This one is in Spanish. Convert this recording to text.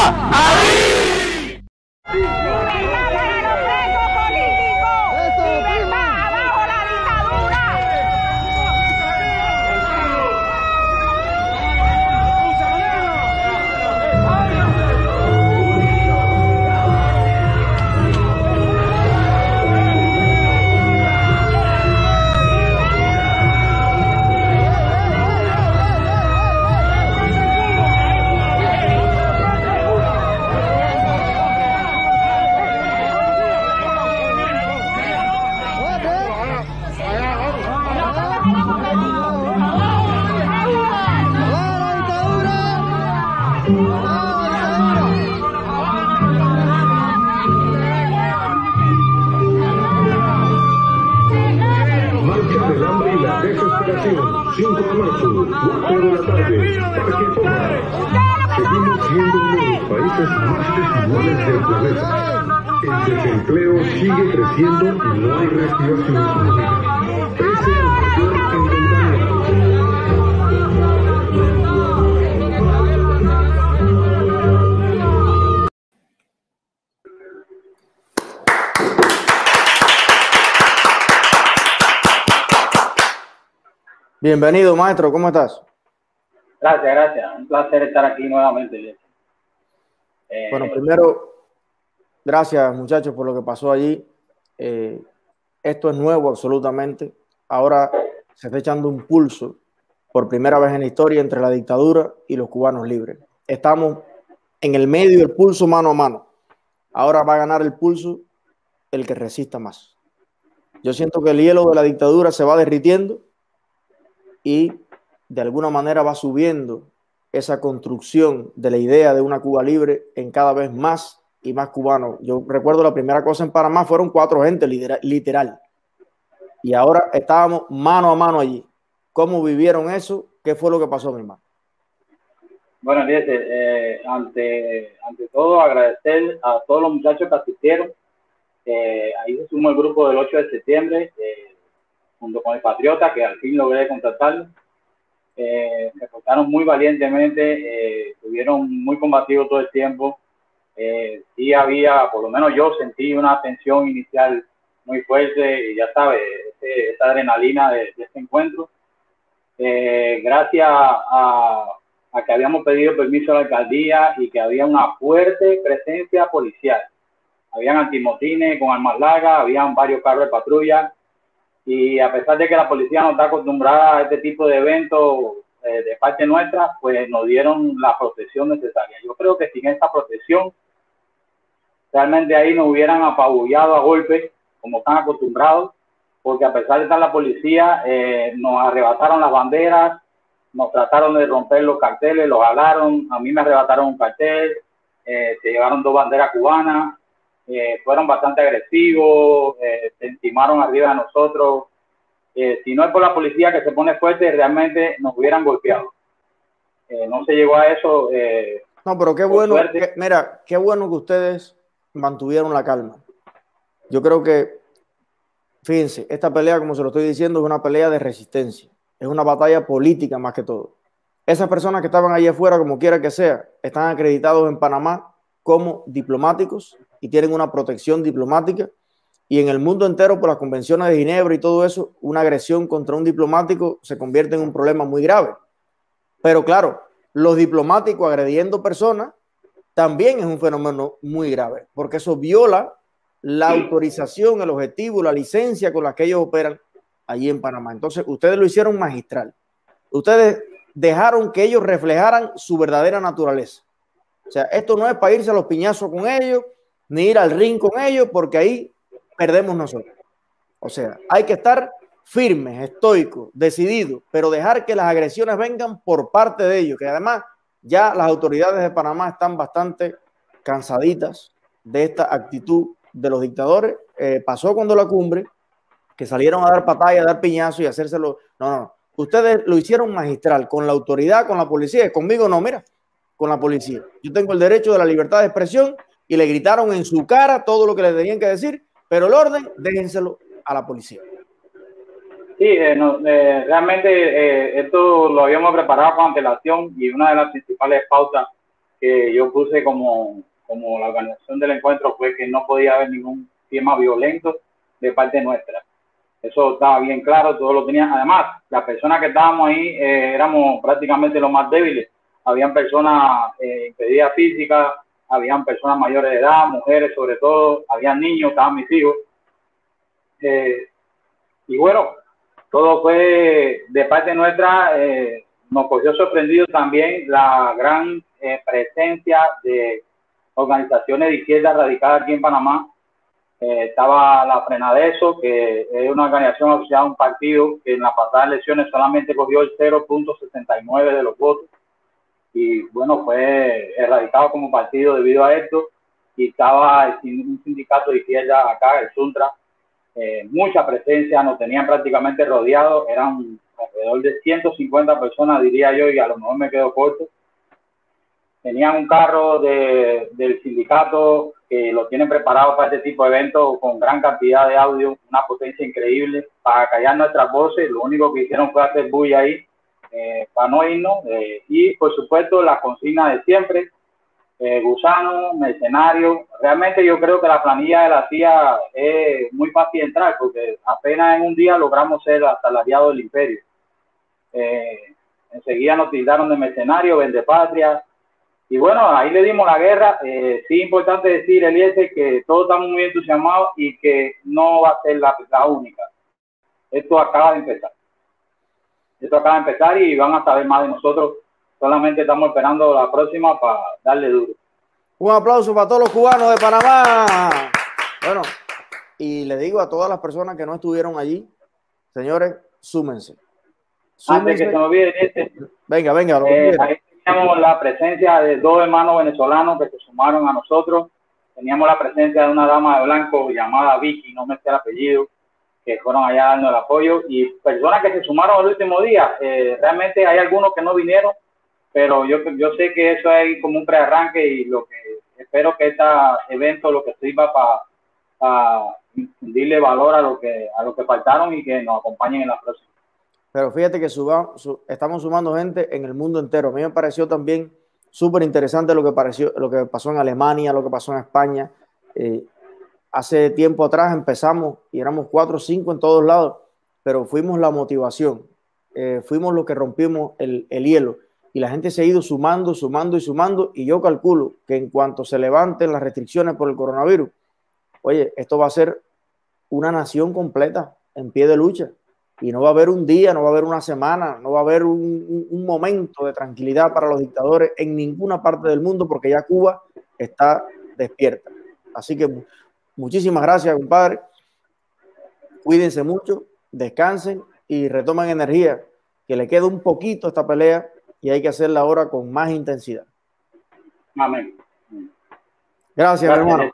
Viva! 5 de marzo, 4 de la tarde. Parque Toma. Seguimos siendo uno de los países más desiguales del planeta. El desempleo sigue creciendo y no hay reactivación económica. Pese al mayor endeudamiento. Bienvenido, maestro, ¿cómo estás? Gracias, gracias. Un placer estar aquí nuevamente. Eh, Bueno, primero, gracias muchachos por lo que pasó allí. Eh, esto es nuevo absolutamente. Ahora se está echando un pulso por primera vez en la historia entre la dictadura y los cubanos libres. Estamos en el medio del pulso mano a mano. Ahora va a ganar el pulso el que resista más. Yo siento que el hielo de la dictadura se va derritiendo y de alguna manera va subiendo esa construcción de la idea de una Cuba libre en cada vez más y más cubanos. Yo recuerdo la primera cosa en Panamá fueron cuatro gente literal. Y ahora estábamos mano a mano allí. ¿Cómo vivieron eso? ¿Qué fue lo que pasó, mi hermano? Bueno, fíjate, eh, ante, ante todo agradecer a todos los muchachos que asistieron. Eh, ahí se sumó el grupo del 8 de septiembre, eh, junto con el Patriota, que al fin logré contactarlo. Eh, se portaron muy valientemente, eh, estuvieron muy combativos todo el tiempo. Eh, sí había, por lo menos yo sentí una tensión inicial muy fuerte y ya sabes, ese- esa adrenalina de, de este encuentro. Eh, gracias a, a que habíamos pedido permiso a la alcaldía y que había una fuerte presencia policial. Habían antimotines con armas largas, habían varios carros de patrulla y a pesar de que la policía no está acostumbrada a este tipo de eventos eh, de parte nuestra, pues nos dieron la protección necesaria. Yo creo que sin esta protección, realmente ahí nos hubieran apabullado a golpes, como están acostumbrados, porque a pesar de estar la policía, eh, nos arrebataron las banderas, nos trataron de romper los carteles, los jalaron, a mí me arrebataron un cartel, eh, se llevaron dos banderas cubanas, eh, fueron bastante agresivos, eh, se encimaron arriba de nosotros. Eh, si no es por la policía que se pone fuerte, realmente nos hubieran golpeado. No se llegó a eso. No, pero qué bueno, que- mira, qué bueno que ustedes mantuvieron la calma. Yo creo que, fíjense, esta pelea, como se lo estoy diciendo, es una pelea de resistencia. Es una batalla política más que todo. Esas personas que estaban allí afuera, como quiera que sea, están acreditados en Panamá como diplomáticos y tienen una protección diplomática. Y en el mundo entero, por las convenciones de Ginebra y todo eso, una agresión contra un diplomático se convierte en un problema muy grave. Pero claro, los diplomáticos agrediendo personas también es un fenómeno muy grave, porque eso viola la autorización, el objetivo, la licencia con la que ellos operan allí en Panamá. Entonces, ustedes lo hicieron magistral. Ustedes dejaron que ellos reflejaran su verdadera naturaleza. O sea, esto no es para irse a los piñazos con ellos, ni ir al ring con ellos, porque ahí perdemos nosotros. O sea, hay que estar firmes, estoicos, decididos, pero dejar que las agresiones vengan por parte de ellos, que además ya las autoridades de Panamá están bastante cansaditas de esta actitud de los dictadores. Eh, pasó cuando la cumbre, que salieron a dar patalla, a dar piñazos y hacérselo. No, no, ustedes lo hicieron magistral, con la autoridad, con la policía. Conmigo no, mira, con la policía. Yo tengo el derecho de la libertad de expresión y le gritaron en su cara todo lo que le tenían que decir, pero el orden, déjenselo a la policía. Sí, eh, eh, realmente eh, esto lo habíamos preparado con antelación y una de las principales pautas que yo puse como, como la organización del encuentro fue que no podía haber ningún tema violento de parte nuestra. Eso estaba bien claro, todos lo tenían. Además, las personas que estábamos ahí éramos prácticamente los más débiles. Habían personas eh, impedidas físicas, habían personas mayores de edad, mujeres sobre todo, habían niños, estaban mis hijos. Eh, y bueno, todo fue de parte nuestra, eh, nos cogió sorprendido también la gran eh, presencia de organizaciones de izquierda radicadas aquí en Panamá. Estaba la Frenadeso, que es una organización asociada a un partido que en las pasadas elecciones solamente cogió el 0.69 de los votos y bueno, fue erradicado como partido debido a esto y estaba un sindicato de izquierda acá, el Suntra, eh, mucha presencia, nos tenían prácticamente rodeados, eran alrededor de 150 personas, diría yo, y a lo mejor me quedo corto. Tenían un carro de, del sindicato que lo tienen preparado para este tipo de eventos con gran cantidad de audio, una potencia increíble para callar nuestras voces. Lo único que hicieron fue hacer bulla ahí eh, para no irnos. Eh, y por supuesto la consigna de siempre, eh, gusano, mercenario. Realmente yo creo que la planilla de la CIA es muy fácil entrar porque apenas en un día logramos ser aliado del imperio. Eh, enseguida nos tildaron de mercenario, vende patria. Y bueno, ahí le dimos la guerra. Eh, sí, importante decir, Eliezer, que todos estamos muy entusiasmados y que no va a ser la única. Esto acaba de empezar. Esto acaba de empezar y van a saber más de nosotros solamente estamos esperando la próxima para darle duro. Un aplauso para todos los cubanos de Panamá. Bueno, y le digo a todas las personas que no estuvieron allí, señores, súmense. Antes que se me olvide, este, venga, venga. Eh, ahí teníamos la presencia de dos hermanos venezolanos que se sumaron a nosotros. Teníamos la presencia de una dama de blanco llamada Vicky, no me sé el apellido, que fueron allá dando el apoyo. Y personas que se sumaron el último día. Eh, realmente hay algunos que no vinieron pero yo, yo sé que eso es como un prearranque y lo que espero que este evento lo que sirva para pa infundirle valor a lo que a lo que faltaron y que nos acompañen en la próxima. Pero fíjate que suba, su, estamos sumando gente en el mundo entero. A mí me pareció también súper interesante lo que pareció, lo que pasó en Alemania, lo que pasó en España. Eh, hace tiempo atrás empezamos y éramos cuatro o cinco en todos lados, pero fuimos la motivación, eh, fuimos los que rompimos el, el hielo y la gente se ha ido sumando, sumando y sumando. Y yo calculo que en cuanto se levanten las restricciones por el coronavirus, oye, esto va a ser una nación completa en pie de lucha. Y no va a haber un día, no va a haber una semana, no va a haber un momento de tranquilidad para los dictadores en ninguna parte del mundo porque ya Cuba está despierta. Así que muchísimas gracias, compadre. Cuídense mucho, descansen y retomen energía, que le queda un poquito esta pelea y hay que hacerla ahora con más intensidad. Amén. Gracias, Gracias hermano.